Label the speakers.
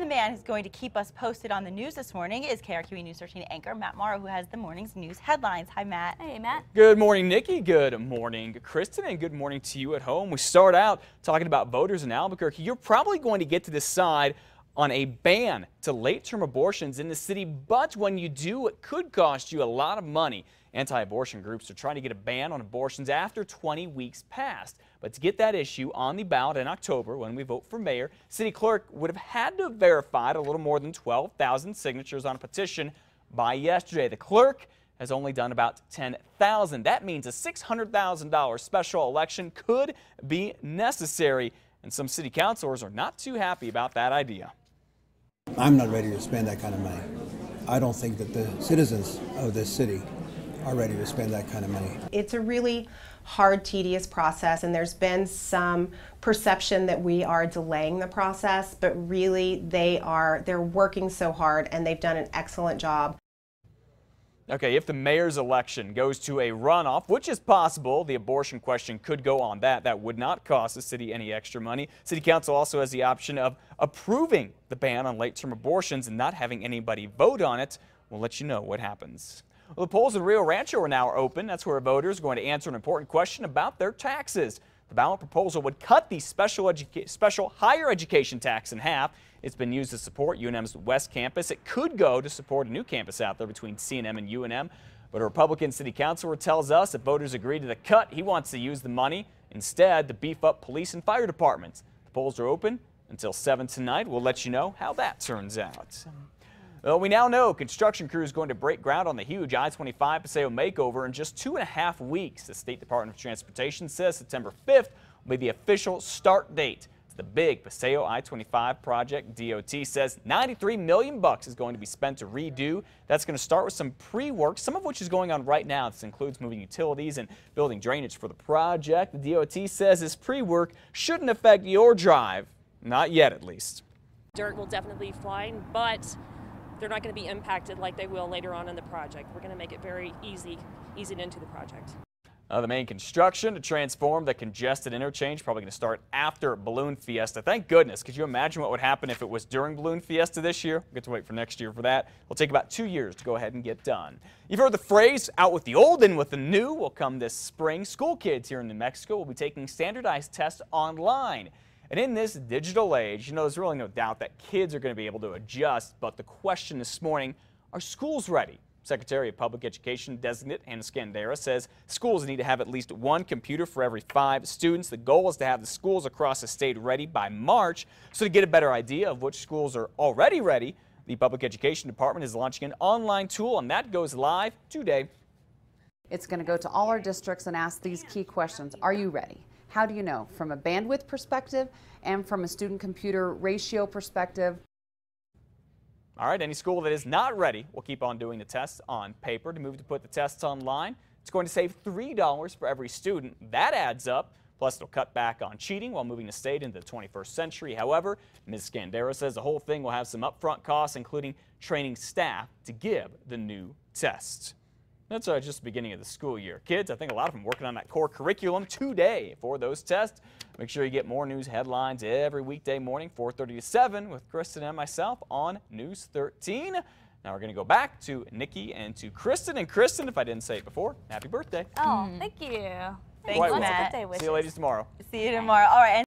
Speaker 1: The man who's going to keep us posted on the news this morning is KRQE News 13 anchor Matt Mauro, who has the morning's news headlines. Hi, Matt.
Speaker 2: Hey, Matt.
Speaker 3: Good morning, Nikki. Good morning, Kristen, and good morning to you at home. We start out talking about voters in Albuquerque. You're probably going to get to decide on a ban to late-term abortions in the city, but when you do, it could cost you a lot of money. Anti-abortion groups are trying to get a ban on abortions after 20 weeks passed. But to get that issue on the ballot in October when we vote for mayor, city clerk would have had to have verified a little more than 12,000 signatures on a petition by yesterday. The clerk has only done about 10,000. That means a $600,000 special election could be necessary, and some city councilors are not too happy about that idea.
Speaker 4: I'm not ready to spend that kind of money. I don't think that the citizens of this city are ready to spend that kind of money.
Speaker 5: It's a really hard, tedious process, and there's been some perception that we are delaying the process, but really they are, they're working so hard and they've done an excellent job.
Speaker 3: Okay, if the mayor's election goes to a runoff, which is possible, the abortion question could go on that. That would not cost the city any extra money. City Council also has the option of approving the ban on late-term abortions and not having anybody vote on it. We'll let you know what happens. Well, the polls in Rio Rancho are now open. That's where voters are going to answer an important question about their taxes. The ballot proposal would cut the special, special higher education tax in half. It's been used to support UNM's West Campus. It could go to support a new campus out there between CNM and UNM. But a Republican city councilor tells us if voters agree to the cut, he wants to use the money instead to beef up police and fire departments. The polls are open until 7 tonight. We'll let you know how that turns out. Well, we now know construction crews going to break ground on the huge I-25 Paseo makeover in just two and a half weeks. The State Department of Transportation says September 5th will be the official start date. It's the big Paseo I-25 project. DOT says 93 million bucks is going to be spent to redo. That's going to start with some pre-work, some of which is going on right now. This includes moving utilities and building drainage for the project. The DOT says this pre-work shouldn't affect your drive. Not yet, at least.
Speaker 2: Dirt will definitely fly, but they're not going to be impacted like they will later on in the project. We're going to make it very easy, easy into the project.
Speaker 3: Uh, the main construction to transform the congested interchange probably going to start after Balloon Fiesta. Thank goodness. Could you imagine what would happen if it was during Balloon Fiesta this year? We'll get to wait for next year for that. It'll take about two years to go ahead and get done. You've heard the phrase, out with the old and with the new will come this spring. School kids here in New Mexico will be taking standardized tests online. And in this digital age, you know, there's really no doubt that kids are going to be able to adjust. But the question this morning, are schools ready? Secretary of Public Education designate Hanna Skandera says schools need to have at least one computer for every five students. The goal is to have the schools across the state ready by March. So to get a better idea of which schools are already ready, the Public Education Department is launching an online tool and that goes live today.
Speaker 6: It's going to go to all our districts and ask these key questions. Are you ready? How do you know? From a bandwidth perspective and from a student computer ratio perspective.
Speaker 3: All right, any school that is not ready will keep on doing the tests on paper. To move to put the tests online, it's going to save $3 for every student. That adds up. Plus, it'll cut back on cheating while moving the state into the 21st century. However, Ms. Skandera says the whole thing will have some upfront costs, including training staff to give the new tests. That's uh, just the beginning of the school year. Kids, I think a lot of them working on that core curriculum today for those tests. Make sure you get more news headlines every weekday morning, 4.30 to 7 with Kristen and myself on News 13. Now we're going to go back to Nikki and to Kristen. And Kristen, if I didn't say it before, happy birthday.
Speaker 2: Oh, thank you.
Speaker 1: Thanks, Matt.
Speaker 3: See you ladies tomorrow.
Speaker 1: See you tomorrow. All right.